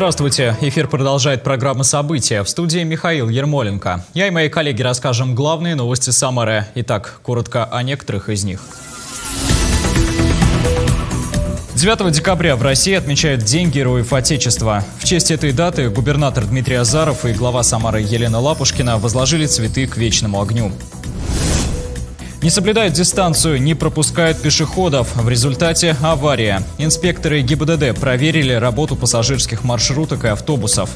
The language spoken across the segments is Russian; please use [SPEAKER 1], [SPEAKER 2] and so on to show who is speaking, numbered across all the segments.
[SPEAKER 1] Здравствуйте. Эфир продолжает программа «События». В студии Михаил Ермоленко. Я и мои коллеги расскажем главные новости Самары. Итак, коротко о некоторых из них. 9 декабря в России отмечают День Героев Отечества. В честь этой даты губернатор Дмитрий Азаров и глава Самары Елена Лапушкина возложили цветы к вечному огню. Не соблюдают дистанцию, не пропускают пешеходов. В результате авария. Инспекторы ГИБДД проверили работу пассажирских маршруток и автобусов.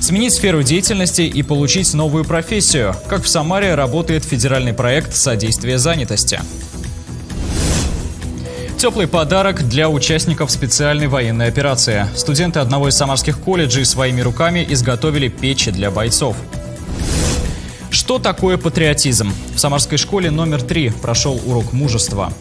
[SPEAKER 1] Сменить сферу деятельности и получить новую профессию. Как в Самаре работает федеральный проект содействия занятости. Теплый подарок для участников специальной военной операции. Студенты одного из самарских колледжей своими руками изготовили печи для бойцов. Что такое патриотизм? В Самарской школе номер три прошел урок мужества.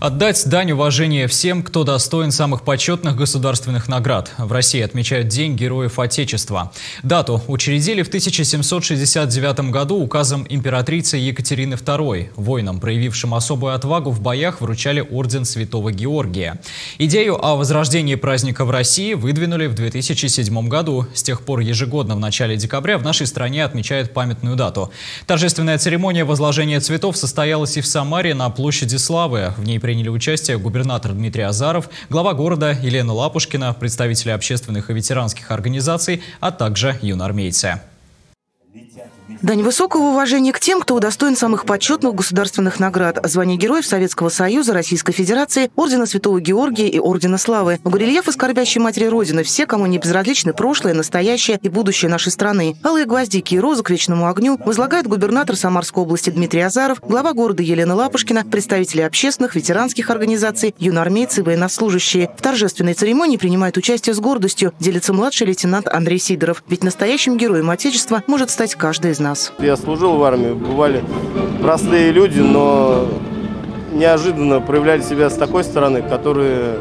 [SPEAKER 1] Отдать дань уважения всем, кто достоин самых почетных государственных наград. В России отмечают День Героев Отечества. Дату учредили в 1769 году указом императрицы Екатерины II. Воинам, проявившим особую отвагу в боях, вручали орден Святого Георгия. Идею о возрождении праздника в России выдвинули в 2007 году. С тех пор ежегодно в начале декабря в нашей стране отмечают памятную дату. Торжественная церемония возложения цветов состоялась и в Самаре на площади Славы. В ней приняли участие губернатор Дмитрий Азаров, глава города Елена Лапушкина, представители общественных и ветеранских организаций, а также юноармейцы.
[SPEAKER 2] Дань высокого уважения к тем, кто удостоен самых почетных государственных наград – звания Героев Советского Союза, Российской Федерации, Ордена Святого Георгия и Ордена Славы. В горельефы скорбящей матери Родины все, кому не безразличны прошлое, настоящее и будущее нашей страны. Алые гвоздики и розы к вечному огню возлагает губернатор Самарской области Дмитрий Азаров, глава города Елена Лапушкина, представители общественных, ветеранских организаций, юноармейцы и военнослужащие. В торжественной церемонии принимает участие с гордостью, делится младший лейтенант Андрей Сидоров. Ведь настоящим героем Отечества может стать каждый из нас нас.
[SPEAKER 3] Я служил в армии, бывали простые люди, но неожиданно проявляли себя с такой стороны, которые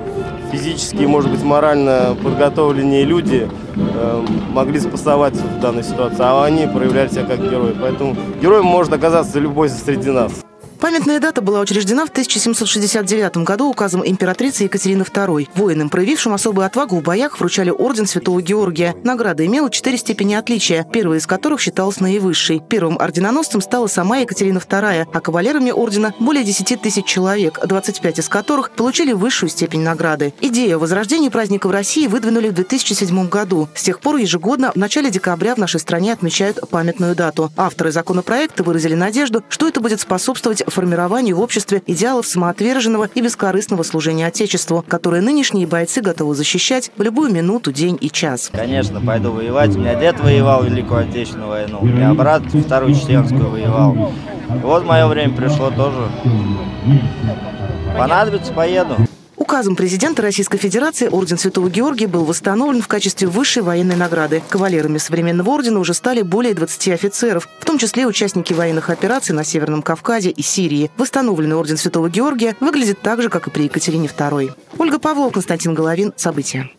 [SPEAKER 3] физически, может быть, морально подготовленные люди э, могли спасовать в данной ситуации, а они проявляли себя как герои. Поэтому героем может оказаться любой среди нас.
[SPEAKER 2] Памятная дата была учреждена в 1769 году указом императрицы Екатерины II. Воинам, проявившим особую отвагу в боях, вручали орден Святого Георгия. Награда имела четыре степени отличия, первая из которых считалась наивысшей. Первым орденоносцем стала сама Екатерина II, а кавалерами ордена более 10 тысяч человек, 25 из которых получили высшую степень награды. Идею о возрождении праздника в России выдвинули в 2007 году. С тех пор ежегодно в начале декабря в нашей стране отмечают памятную дату. Авторы законопроекта выразили надежду, что это будет способствовать формированию в обществе идеалов самоотверженного и бескорыстного служения Отечеству, которые нынешние бойцы готовы защищать в любую минуту, день и час.
[SPEAKER 4] Конечно, пойду воевать. У меня дед воевал Великую Отечественную войну, у меня брат Вторую Чеченскую воевал. Вот мое время пришло тоже. Понадобится, поеду.
[SPEAKER 2] Указом президента Российской Федерации Орден Святого Георгия был восстановлен в качестве высшей военной награды. Кавалерами современного ордена уже стали более 20 офицеров, в том числе участники военных операций на Северном Кавказе и Сирии. Восстановленный Орден Святого Георгия выглядит так же, как и при Екатерине II. Ольга Павлова, Константин Головин. События.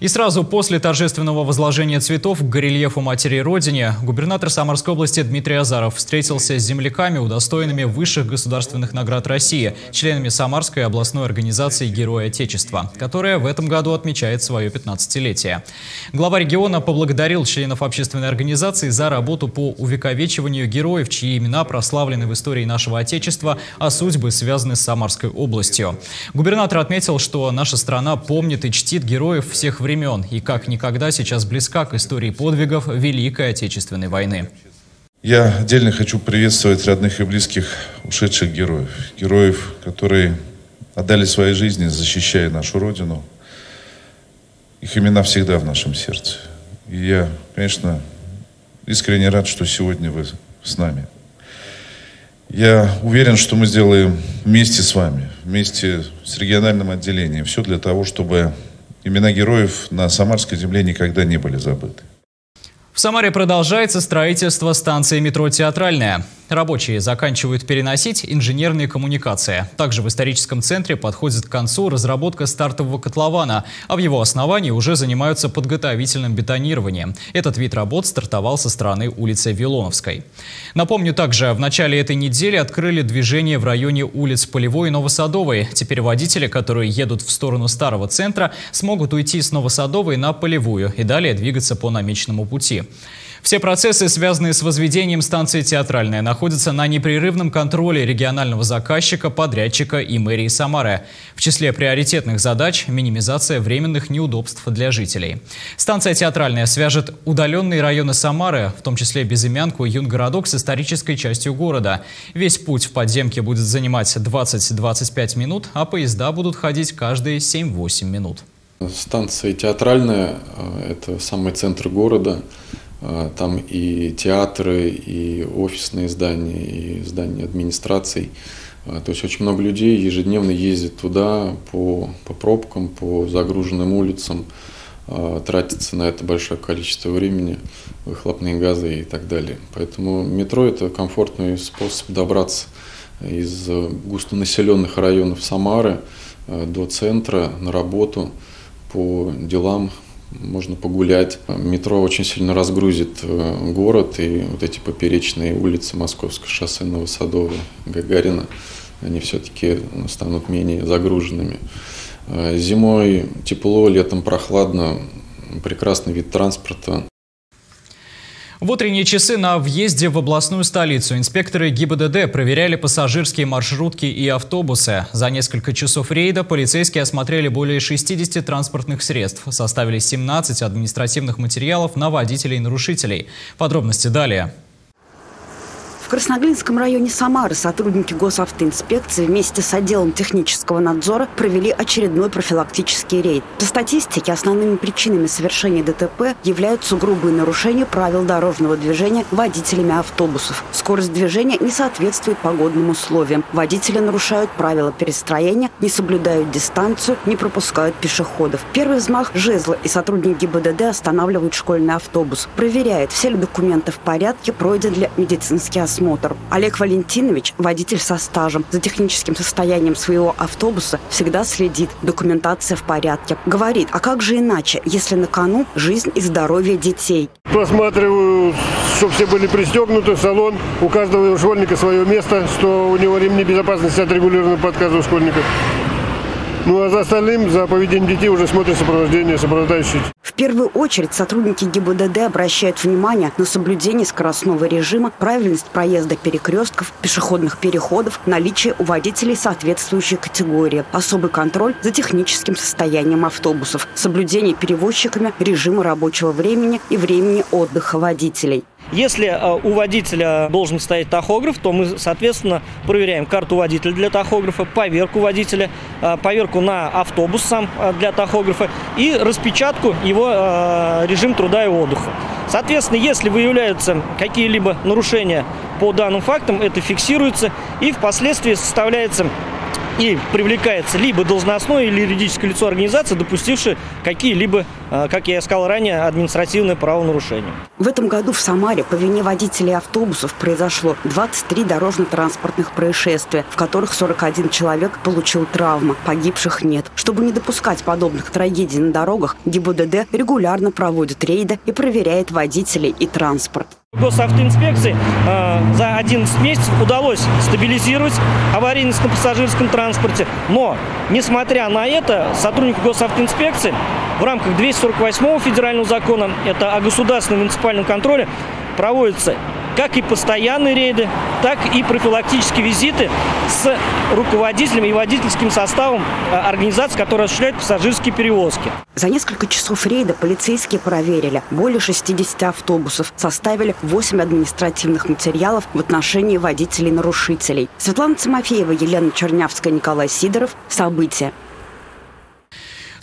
[SPEAKER 1] И сразу после торжественного возложения цветов к горельефу Матери Родине губернатор Самарской области Дмитрий Азаров встретился с земляками, удостоенными высших государственных наград России, членами Самарской областной организации «Герои Отечества», которая в этом году отмечает свое 15-летие. Глава региона поблагодарил членов общественной организации за работу по увековечиванию героев, чьи имена прославлены в истории нашего Отечества, а судьбы связаны с Самарской областью. Губернатор отметил, что наша страна помнит и чтит героев всех времен времен и как никогда сейчас близка к истории подвигов Великой Отечественной войны.
[SPEAKER 5] Я отдельно хочу приветствовать родных и близких ушедших героев. Героев, которые отдали свои жизни, защищая нашу Родину. Их имена всегда в нашем сердце. И я, конечно, искренне рад, что сегодня вы с нами. Я уверен, что мы сделаем вместе с вами, вместе с региональным отделением, все для того, чтобы Имена героев на Самарской земле никогда не были забыты.
[SPEAKER 1] В Самаре продолжается строительство станции метро «Театральная». Рабочие заканчивают переносить инженерные коммуникации. Также в историческом центре подходит к концу разработка стартового котлована, а в его основании уже занимаются подготовительным бетонированием. Этот вид работ стартовал со стороны улицы Вилоновской. Напомню, также в начале этой недели открыли движение в районе улиц Полевой и Новосадовой. Теперь водители, которые едут в сторону старого центра, смогут уйти с Новосадовой на Полевую и далее двигаться по намеченному пути. Все процессы, связанные с возведением станции «Театральная», находятся на непрерывном контроле регионального заказчика, подрядчика и мэрии Самары. В числе приоритетных задач – минимизация временных неудобств для жителей. Станция «Театральная» свяжет удаленные районы Самары, в том числе Безымянку и Юнгородок, с исторической частью города. Весь путь в подземке будет занимать 20-25 минут, а поезда будут ходить каждые 7-8 минут.
[SPEAKER 6] Станция «Театральная» – это самый центр города – там и театры, и офисные здания, и здания администраций. А, то есть очень много людей ежедневно ездит туда по, по пробкам, по загруженным улицам, а, тратится на это большое количество времени, выхлопные газы и так далее. Поэтому метро – это комфортный способ добраться из густонаселенных районов Самары до центра на работу по делам можно погулять. Метро очень сильно разгрузит э, город, и вот эти поперечные улицы Московского шоссе, Новосадова, Гагарина, они все-таки станут менее загруженными. Э, зимой тепло, летом прохладно, прекрасный вид транспорта.
[SPEAKER 1] В утренние часы на въезде в областную столицу инспекторы ГИБДД проверяли пассажирские маршрутки и автобусы. За несколько часов рейда полицейские осмотрели более 60 транспортных средств, составили 17 административных материалов на водителей-нарушителей. Подробности далее.
[SPEAKER 7] В Красноглинском районе Самары сотрудники госавтоинспекции вместе с отделом технического надзора провели очередной профилактический рейд. По статистике, основными причинами совершения ДТП являются грубые нарушения правил дорожного движения водителями автобусов. Скорость движения не соответствует погодным условиям. Водители нарушают правила перестроения, не соблюдают дистанцию, не пропускают пешеходов. Первый взмах жезла и сотрудник ГИБДД останавливают школьный автобус. Проверяет, все ли документы в порядке, пройден ли медицинский осмотр осмотр. Олег Валентинович, водитель со стажем, за техническим состоянием своего автобуса всегда следит, документация в порядке. Говорит, а как же иначе, если на кону жизнь и здоровье детей?
[SPEAKER 8] Посматриваю, чтобы все были пристегнуты, салон, у каждого школьника свое место, что у него ремни безопасности отрегулированы по отказу школьников. Ну а за остальным, за поведением детей уже смотрит сопровождение, сопровождающий.
[SPEAKER 7] В первую очередь сотрудники ГИБДД обращают внимание на соблюдение скоростного режима, правильность проезда перекрестков, пешеходных переходов, наличие у водителей соответствующей категории, особый контроль за техническим состоянием автобусов, соблюдение перевозчиками режима рабочего времени и времени отдыха водителей.
[SPEAKER 9] Если э, у водителя должен стоять тахограф, то мы, соответственно, проверяем карту водителя для тахографа, поверку водителя, э, поверку на автобус сам э, для тахографа и распечатку его режим труда и отдыха. Соответственно, если выявляются какие-либо нарушения по данным фактам, это фиксируется и впоследствии составляется и привлекается либо должностное или юридическое лицо организации, допустившее какие-либо, как я сказал ранее, административные правонарушения.
[SPEAKER 7] В этом году в Самаре по вине водителей автобусов произошло 23 дорожно-транспортных происшествия, в которых 41 человек получил травмы, погибших нет. Чтобы не допускать подобных трагедий на дорогах, ГИБДД регулярно проводит рейды и проверяет водителей и транспорт.
[SPEAKER 9] Госавтоинспекции э, за 11 месяцев удалось стабилизировать аварийность на пассажирском транспорте. Но, несмотря на это, сотрудники госавтоинспекции в рамках 248 федерального закона, это о государственном муниципальном контроле, проводятся как и постоянные рейды, так и профилактические визиты с руководителем и водительским составом э, организаций, которые осуществляют пассажирские перевозки.
[SPEAKER 7] За несколько часов рейда полицейские проверили более 60 автобусов, составили 8 административных материалов в отношении водителей-нарушителей. Светлана Тимофеева, Елена Чернявская, Николай Сидоров. События.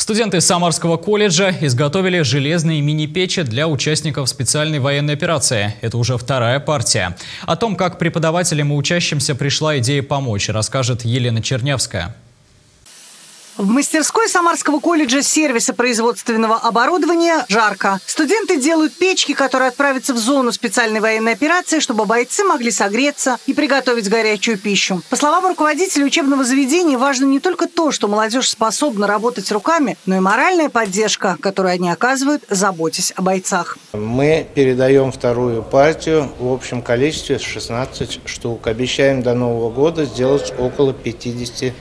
[SPEAKER 1] Студенты Самарского колледжа изготовили железные мини-печи для участников специальной военной операции. Это уже вторая партия. О том, как преподавателям и учащимся пришла идея помочь, расскажет Елена Чернявская.
[SPEAKER 10] В мастерской Самарского колледжа сервиса производственного оборудования жарко. Студенты делают печки, которые отправятся в зону специальной военной операции, чтобы бойцы могли согреться и приготовить горячую пищу. По словам руководителя учебного заведения, важно не только то, что молодежь способна работать руками, но и моральная поддержка, которую они оказывают, заботясь о бойцах.
[SPEAKER 11] Мы передаем вторую партию в общем количестве 16 штук. Обещаем до Нового года сделать около 50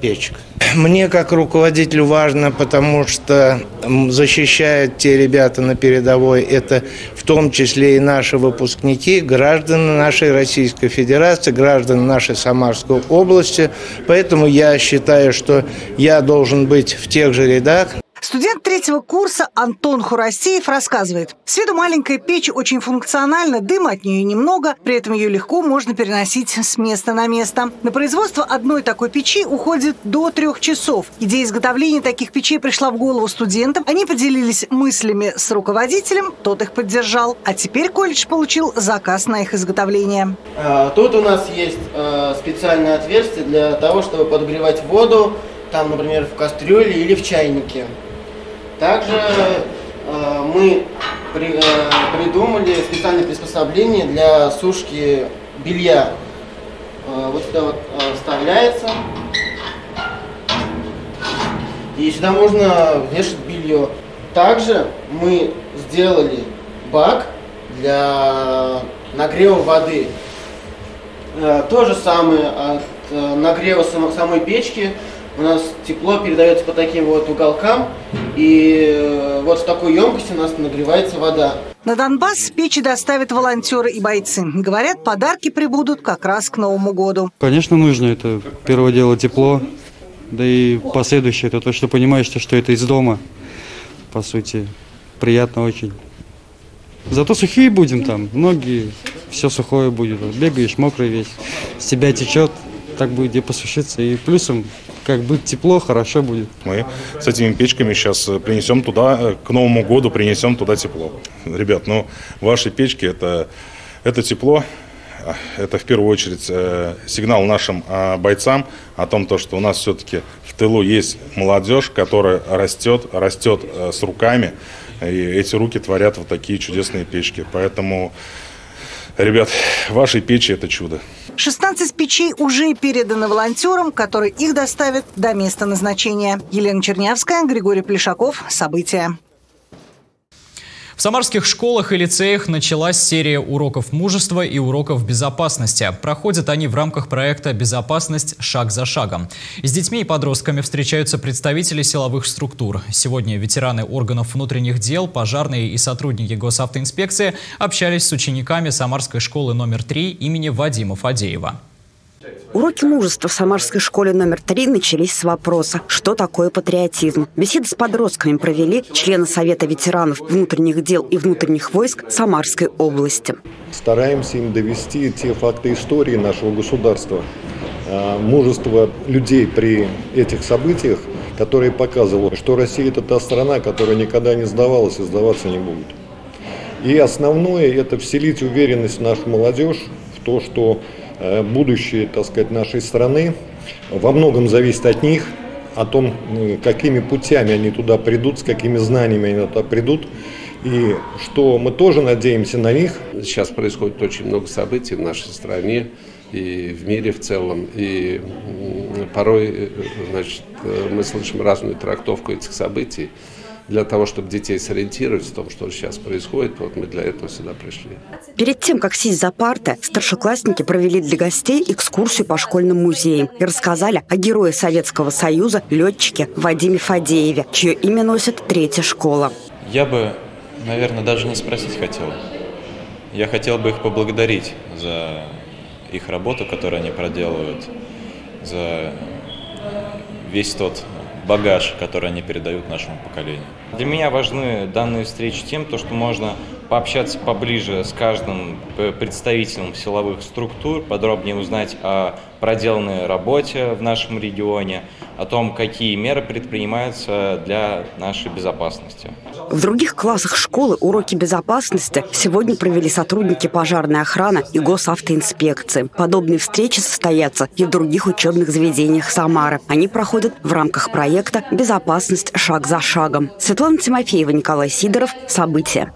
[SPEAKER 11] печек. Мне как руководителю важно, потому что защищают те ребята на передовой, это в том числе и наши выпускники, граждане нашей Российской Федерации, граждане нашей Самарской области. Поэтому я считаю, что я должен быть в тех же рядах.
[SPEAKER 10] Студент третьего курса Антон Хурасеев рассказывает. С виду маленькая печь очень функциональна, дыма от нее немного, при этом ее легко можно переносить с места на место. На производство одной такой печи уходит до трех часов. Идея изготовления таких печей пришла в голову студентам. Они поделились мыслями с руководителем, тот их поддержал. А теперь колледж получил заказ на их изготовление.
[SPEAKER 12] А, тут у нас есть а, специальное отверстие для того, чтобы подогревать воду, там, например, в кастрюле или в чайнике. Также э, мы при, э, придумали специальное приспособление для сушки белья. Э, вот сюда вот вставляется. И сюда можно вешать белье. Также мы сделали бак для нагрева воды. То же самое от нагрева самой печки у нас тепло передается по таким вот уголкам, и э, вот в такой емкости у нас нагревается вода.
[SPEAKER 10] На Донбасс печи доставят волонтеры и бойцы. Говорят, подарки прибудут как раз к Новому году.
[SPEAKER 13] Конечно, нужно. Это первое дело тепло, да и последующее это то, что понимаешь, что это из дома, по сути. Приятно очень. Зато сухие будем там, ноги, все сухое будет. Бегаешь, мокрый весь, с тебя течет, так будет где посушиться. И плюсом как будет тепло, хорошо будет.
[SPEAKER 14] Мы с этими печками сейчас э, принесем туда, э, к Новому году принесем туда тепло. Ребят, ну, ваши печки это, это тепло, а, это в первую очередь э, сигнал нашим э, бойцам о том, то, что у нас все-таки в тылу есть молодежь, которая растет, растет с руками, и эти руки творят вот такие чудесные печки. Поэтому Ребят, ваши печи – это чудо.
[SPEAKER 10] 16 печей уже переданы волонтерам, которые их доставят до места назначения. Елена Чернявская, Григорий Плешаков. События.
[SPEAKER 1] В самарских школах и лицеях началась серия уроков мужества и уроков безопасности. Проходят они в рамках проекта «Безопасность шаг за шагом». С детьми и подростками встречаются представители силовых структур. Сегодня ветераны органов внутренних дел, пожарные и сотрудники госавтоинспекции общались с учениками Самарской школы номер 3 имени Вадима Фадеева.
[SPEAKER 7] Уроки мужества в Самарской школе номер три начались с вопроса, что такое патриотизм. Беседы с подростками провели члены Совета ветеранов внутренних дел и внутренних войск Самарской области.
[SPEAKER 15] Стараемся им довести те факты истории нашего государства, а, мужество людей при этих событиях, которые показывают, что Россия – это та страна, которая никогда не сдавалась и сдаваться не будет. И основное – это вселить уверенность в нашу молодежь в то, что Э, будущее, так сказать, нашей страны. Во многом зависит от них, о том, какими путями они туда придут, с какими знаниями они туда придут, и что мы тоже надеемся на них.
[SPEAKER 16] Сейчас происходит очень много событий в нашей стране и в мире в целом, и порой э, значит, э, мы слышим разную трактовку этих событий для того, чтобы детей сориентировать в том, что сейчас происходит, вот мы для этого сюда пришли.
[SPEAKER 7] Перед тем, как сесть за парты, старшеклассники провели для гостей экскурсию по школьным музеям и рассказали о герое Советского Союза, летчике Вадиме Фадееве, чье имя носит третья школа.
[SPEAKER 17] Я бы, наверное, даже не спросить хотел. Я хотел бы их поблагодарить за их работу, которую они проделывают, за весь тот багаж, который они передают нашему поколению. Для меня важны данные встречи тем, то, что можно
[SPEAKER 18] пообщаться поближе с каждым представителем силовых структур, подробнее узнать о проделанной работе в нашем регионе, о том, какие меры предпринимаются для нашей безопасности.
[SPEAKER 7] В других классах школы уроки безопасности сегодня провели сотрудники пожарной охраны и госавтоинспекции. Подобные встречи состоятся и в других учебных заведениях Самары. Они проходят в рамках проекта «Безопасность шаг за шагом». Светлана Тимофеева, Николай Сидоров. События.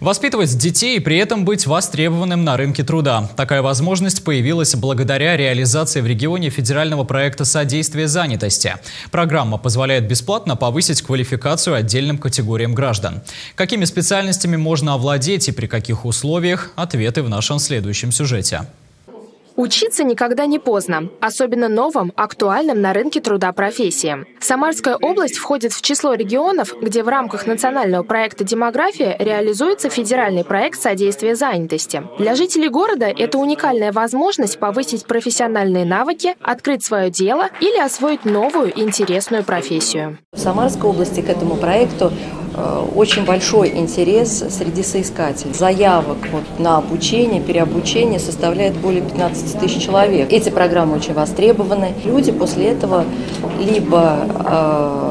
[SPEAKER 1] Воспитывать детей и при этом быть востребованным на рынке труда. Такая возможность появилась благодаря реализации в регионе федерального проекта содействия занятости. Программа позволяет бесплатно повысить квалификацию отдельным категориям граждан. Какими специальностями можно овладеть и при каких условиях – ответы в нашем следующем сюжете.
[SPEAKER 19] Учиться никогда не поздно, особенно новым, актуальным на рынке труда профессиям. Самарская область входит в число регионов, где в рамках национального проекта «Демография» реализуется федеральный проект содействия занятости. Для жителей города это уникальная возможность повысить профессиональные навыки, открыть свое дело или освоить новую интересную профессию.
[SPEAKER 20] В Самарской области к этому проекту очень большой интерес среди соискателей. Заявок вот на обучение, переобучение составляет более 15 тысяч человек. Эти программы очень востребованы. Люди после этого либо э,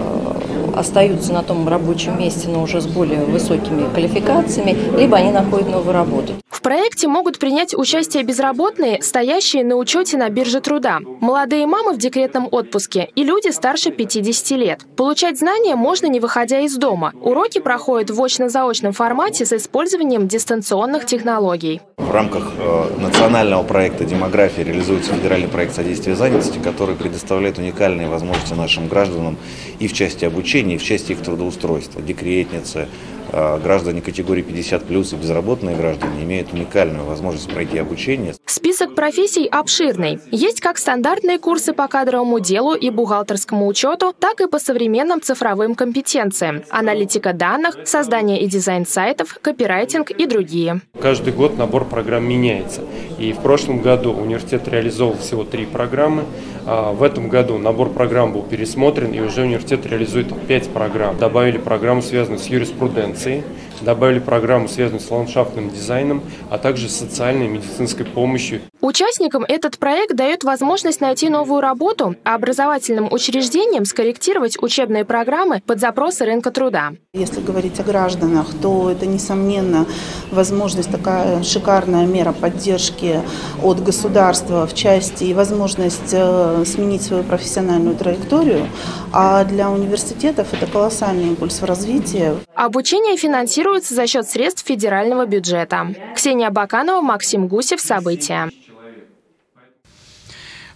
[SPEAKER 20] остаются на том рабочем месте, но уже с более высокими квалификациями, либо они находят новую работу.
[SPEAKER 19] В проекте могут принять участие безработные, стоящие на учете на бирже труда, молодые мамы в декретном отпуске и люди старше 50 лет. Получать знания можно не выходя из дома. Уроки проходят в очно-заочном формате с использованием дистанционных технологий.
[SPEAKER 21] В рамках э, национального проекта «Демография» реализуется федеральный проект содействия занятости, который предоставляет уникальные возможности нашим гражданам и в части обучения, и в части их трудоустройства. Декретницы, граждане категории 50 плюс и безработные граждане имеют уникальную возможность пройти обучение.
[SPEAKER 19] Список профессий обширный. Есть как стандартные курсы по кадровому делу и бухгалтерскому учету, так и по современным цифровым компетенциям. Аналитика данных, создание и дизайн сайтов, копирайтинг и другие.
[SPEAKER 22] Каждый год набор программ меняется. И в прошлом году университет реализовал всего три программы. А в этом году набор программ был пересмотрен, и уже университет реализует пять программ. Добавили программу, связанную с юриспруденцией, добавили программу, связанную с ландшафтным дизайном, а также социальной и медицинской помощью.
[SPEAKER 19] Участникам этот проект дает возможность найти новую работу, а образовательным учреждениям скорректировать учебные программы под запросы рынка труда.
[SPEAKER 23] Если говорить о гражданах, то это, несомненно, возможность, такая шикарная мера поддержки от государства в части и возможность э, сменить свою профессиональную траекторию. А для университетов это колоссальный импульс в развитии.
[SPEAKER 19] Обучение финансируется за счет средств федерального бюджета. Ксения Баканова, Максим Гусев. События.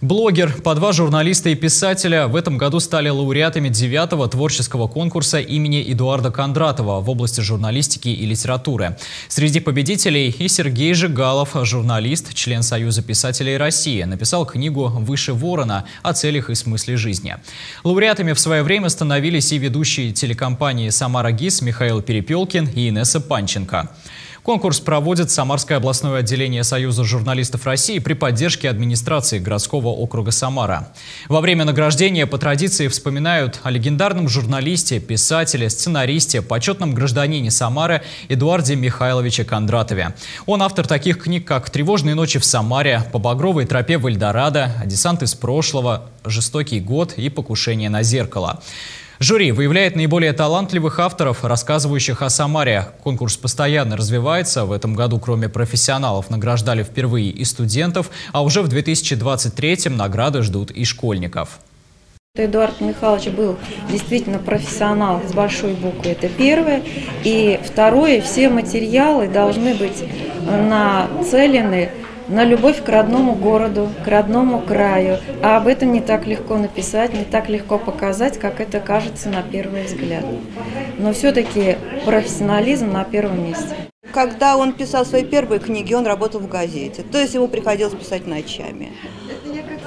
[SPEAKER 1] Блогер, по два журналиста и писателя в этом году стали лауреатами девятого творческого конкурса имени Эдуарда Кондратова в области журналистики и литературы. Среди победителей и Сергей Жигалов, журналист, член Союза писателей России, написал книгу «Выше ворона» о целях и смысле жизни. Лауреатами в свое время становились и ведущие телекомпании «Самара ГИС» Михаил Перепелкин и Инесса Панченко. Конкурс проводит Самарское областное отделение Союза журналистов России при поддержке администрации городского округа Самара. Во время награждения по традиции вспоминают о легендарном журналисте, писателе, сценаристе, почетном гражданине Самары Эдуарде Михайловиче Кондратове. Он автор таких книг, как «Тревожные ночи в Самаре», «По багровой тропе в Эльдорадо», «Десант из прошлого», «Жестокий год» и «Покушение на зеркало». Жюри выявляет наиболее талантливых авторов, рассказывающих о Самаре. Конкурс постоянно развивается. В этом году, кроме профессионалов, награждали впервые и студентов, а уже в 2023-м награды ждут и школьников.
[SPEAKER 24] Эдуард Михайлович был действительно профессионал с большой буквы, это первое. И второе, все материалы должны быть нацелены на любовь к родному городу, к родному краю. А об этом не так легко написать, не так легко показать, как это кажется на первый взгляд. Но все-таки профессионализм на первом месте.
[SPEAKER 25] Когда он писал свои первые книги, он работал в газете. То есть ему приходилось писать ночами.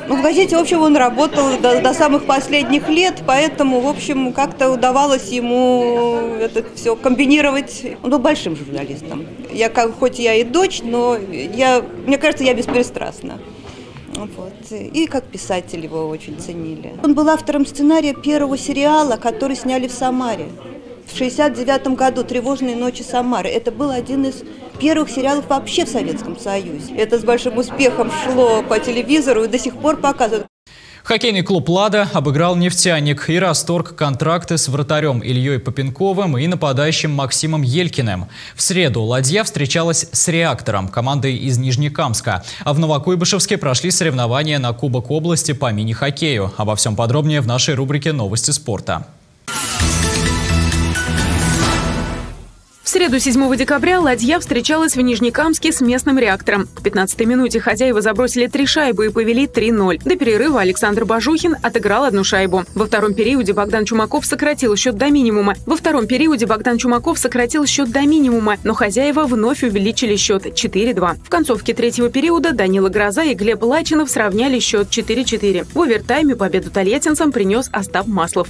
[SPEAKER 25] Ну, в газете, в общем, он работал до, до самых последних лет, поэтому, в общем, как-то удавалось ему это все комбинировать. Он был большим журналистом. Я, как, хоть я и дочь, но я, мне кажется, я беспристрастна. Вот. И как писатель его очень ценили. Он был автором сценария первого сериала, который сняли в Самаре. в 1969 году «Тревожные ночи Самары». Это был один из первых сериалов вообще в Советском Союзе. Это с большим успехом шло по телевизору и до сих пор показывают.
[SPEAKER 1] Хоккейный клуб «Лада» обыграл «Нефтяник» и расторг контракты с вратарем Ильей Попенковым и нападающим Максимом Елькиным. В среду «Ладья» встречалась с «Реактором» командой из Нижнекамска. А в Новокуйбышевске прошли соревнования на Кубок области по мини-хоккею. Обо всем подробнее в нашей рубрике «Новости спорта».
[SPEAKER 26] В среду 7 декабря «Ладья» встречалась в Нижнекамске с местным реактором. К 15-й минуте хозяева забросили три шайбы и повели 3-0. До перерыва Александр Бажухин отыграл одну шайбу. Во втором периоде Богдан Чумаков сократил счет до минимума. Во втором периоде Богдан Чумаков сократил счет до минимума, но хозяева вновь увеличили счет 4-2. В концовке третьего периода Данила Гроза и Глеб Лачинов сравняли счет 4-4. В овертайме победу тольяттинцам принес Остап Маслов.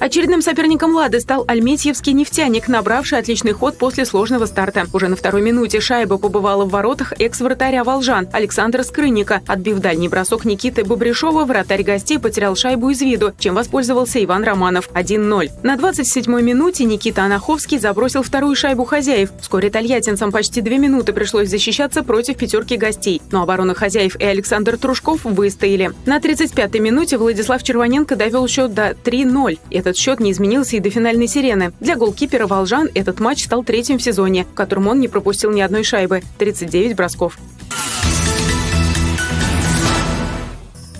[SPEAKER 26] Очередным соперником «Лады» стал альметьевский нефтяник, набравший отличный ход после сложного старта. Уже на второй минуте шайба побывала в воротах экс-вратаря «Волжан» Александра Скрынника. Отбив дальний бросок Никиты Бобришова, вратарь гостей потерял шайбу из виду, чем воспользовался Иван Романов 1-0. На 27-й минуте Никита Анаховский забросил вторую шайбу хозяев. Вскоре тольяттинцам почти две минуты пришлось защищаться против пятерки гостей. Но оборона хозяев и Александр Трушков выстояли. На 35-й минуте Владислав Червоненко довел счет до 3-0. Этот счет не изменился и до финальной сирены. Для голкипера «Волжан» этот матч стал третьим в сезоне, в котором он не пропустил ни одной шайбы – 39 бросков.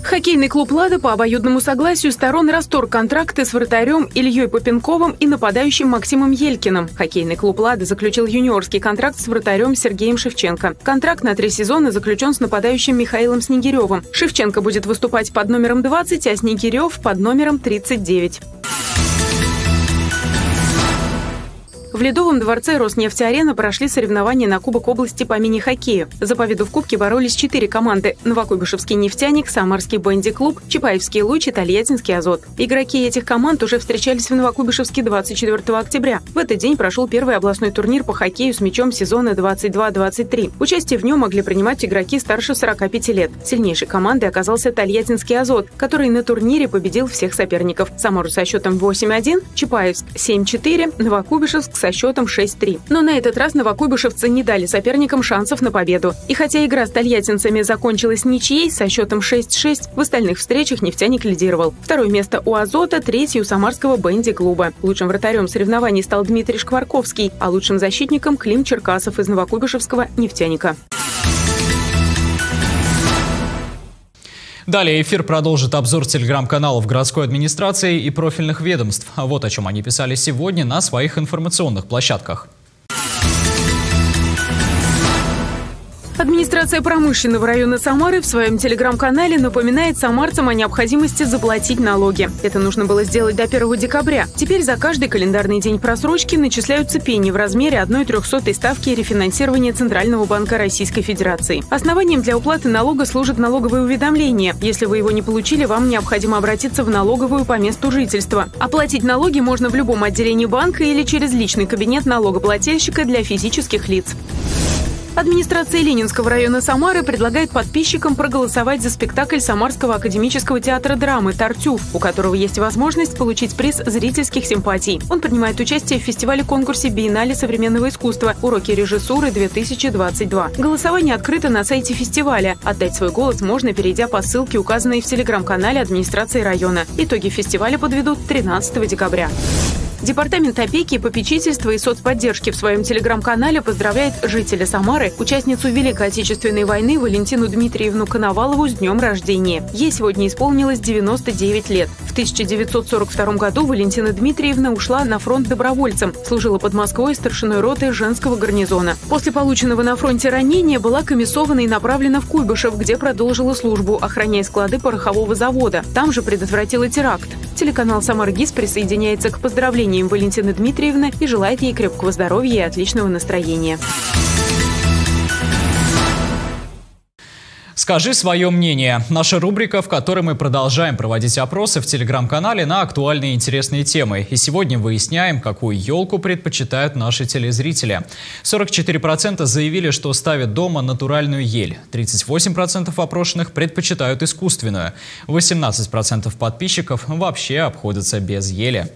[SPEAKER 26] Хоккейный клуб «Лада» по обоюдному согласию сторон расторг контракты с вратарем Ильей Попенковым и нападающим Максимом Елькиным. Хоккейный клуб «Лада» заключил юниорский контракт с вратарем Сергеем Шевченко. Контракт на три сезона заключен с нападающим Михаилом Снегиревым. Шевченко будет выступать под номером 20, а Снегирев под номером 39. В Ледовом дворце Роснефти-арена прошли соревнования на Кубок области по мини-хоккею. За победу в Кубке боролись четыре команды – Новокуйбышевский «Нефтяник», Самарский «Бенди-клуб», Чапаевский «Луч» и Тольяттинский «Азот». Игроки этих команд уже встречались в Новокуйбышевске 24 октября. В этот день прошел первый областной турнир по хоккею с мячом сезона 22-23. Участие в нем могли принимать игроки старше 45 лет. Сильнейшей командой оказался Тольяттинский «Азот», который на турнире победил всех соперников. Самару со счетом 8-1, Чапаевск 7-4, Новокуйбышевск со счетом 6-3. Но на этот раз новокуйбышевцы не дали соперникам шансов на победу. И хотя игра с тольяттинцами закончилась ничьей со счетом 6-6, в остальных встречах нефтяник лидировал. Второе место у «Азота», третье у самарского «Бенди-клуба». Лучшим вратарем соревнований стал Дмитрий Шкварковский, а лучшим защитником – Клим Черкасов из новокуйбышевского «Нефтяника».
[SPEAKER 1] Далее эфир продолжит обзор телеграм-каналов городской администрации и профильных ведомств. А вот о чем они писали сегодня на своих информационных площадках.
[SPEAKER 26] Администрация промышленного района Самары в своем телеграм-канале напоминает самарцам о необходимости заплатить налоги. Это нужно было сделать до 1 декабря. Теперь за каждый календарный день просрочки начисляются пени в размере 1 трехсотой ставки рефинансирования Центрального банка Российской Федерации. Основанием для уплаты налога служит налоговое уведомление. Если вы его не получили, вам необходимо обратиться в налоговую по месту жительства. Оплатить налоги можно в любом отделении банка или через личный кабинет налогоплательщика для физических лиц. Администрация Ленинского района Самары предлагает подписчикам проголосовать за спектакль Самарского академического театра драмы «Тартюф», у которого есть возможность получить приз зрительских симпатий. Он принимает участие в фестивале-конкурсе «Биеннале современного искусства. Уроки режиссуры-2022». Голосование открыто на сайте фестиваля. Отдать свой голос можно, перейдя по ссылке, указанной в телеграм-канале администрации района. Итоги фестиваля подведут 13 декабря. Департамент опеки, попечительства и соцподдержки в своем телеграм-канале поздравляет жителя Самары, участницу Великой Отечественной войны Валентину Дмитриевну Коновалову с днем рождения. Ей сегодня исполнилось 99 лет. В 1942 году Валентина Дмитриевна ушла на фронт добровольцем, служила под Москвой старшиной роты женского гарнизона. После полученного на фронте ранения была комиссована и направлена в Куйбышев, где продолжила службу, охраняя склады порохового завода. Там же предотвратила теракт. Телеканал «Самаргиз» присоединяется к поздравлениям Валентины Дмитриевны и желает ей крепкого здоровья и отличного настроения.
[SPEAKER 1] Скажи свое мнение. Наша рубрика, в которой мы продолжаем проводить опросы в телеграм-канале на актуальные и интересные темы. И сегодня выясняем, какую елку предпочитают наши телезрители. 44% заявили, что ставят дома натуральную ель. 38% опрошенных предпочитают искусственную. 18% подписчиков вообще обходятся без ели.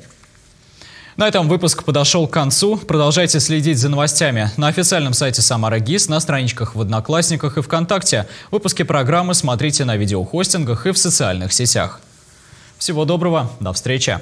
[SPEAKER 1] На этом выпуск подошел к концу. Продолжайте следить за новостями на официальном сайте Самара ГИС, на страничках в Одноклассниках и ВКонтакте. Выпуски программы смотрите на видеохостингах и в социальных сетях. Всего доброго, до встречи!